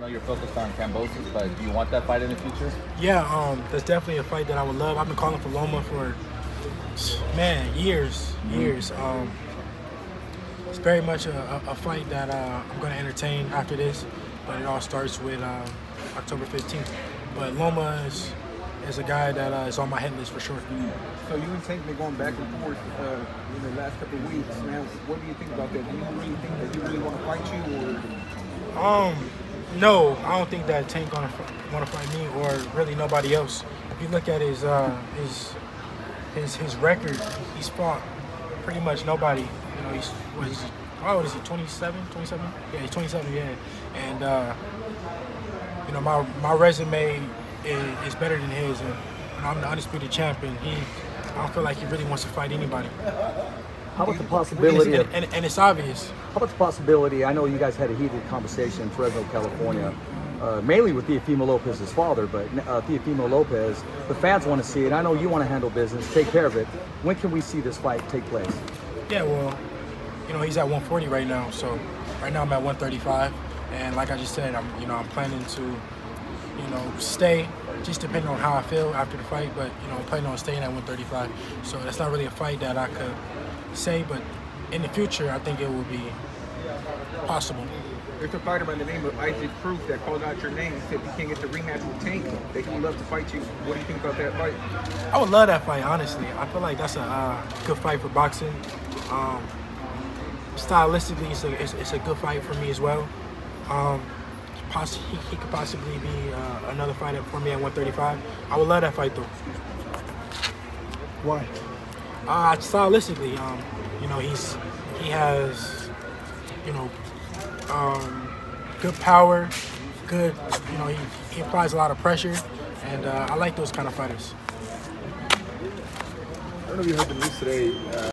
know you're focused on Kambosos, but do you want that fight in the future? Yeah, um, that's definitely a fight that I would love. I've been calling for Loma for man years, years. Um, it's very much a, a, a fight that uh, I'm going to entertain after this, but it all starts with uh, October 15th. But Loma is, is a guy that uh, is on my hit list for sure. So you and Tank been going back and forth uh, in the last couple of weeks. Man, what do you think about that? Do you really think that you really want to fight you, or Um, no, I don't think that Tank gonna want to fight me or really nobody else. If you look at his uh, his his his record, he's fought pretty much nobody. You know, he's what is he? How is he? 27, 27? Yeah, he's 27. Yeah, and uh, you know my my resume is, is better than his, and I'm the undisputed champion. He, I don't feel like he really wants to fight anybody, How about the and, possibility it's, of, and, and, and it's obvious. how about the possibility? I know you guys had a heated conversation in Fresno, California, uh, mainly with Teofimo Lopez's father, but uh, Teofimo Lopez, the fans want to see it. I know you want to handle business, take care of it. When can we see this fight take place? Yeah, well, you know, he's at 140 right now. So right now I'm at 135, and like I just said, I'm you know I'm planning to, you know, stay. Just depending on how I feel after the fight, but you know, I'm planning on staying at 135. So that's not really a fight that I could say, but in the future, I think it will be possible. there's a fighter by the name of Isaac Cruz that called out your name, said if you can't get the rematch with Tank, that he would love to fight you. What do you think about that fight? I would love that fight, honestly. I feel like that's a uh, good fight for boxing. Um, stylistically, it's a, it's, it's a good fight for me as well. Um, poss- he, he could possibly be uh, another fighter for me at 135. I would love that fight though. Why? Uh, stylistically, um, you know, he's he has, you know, um, good power, good. You know, he, he applies a lot of pressure, and uh, I like those kind of fighters. I don't know if you heard the news today. Uh,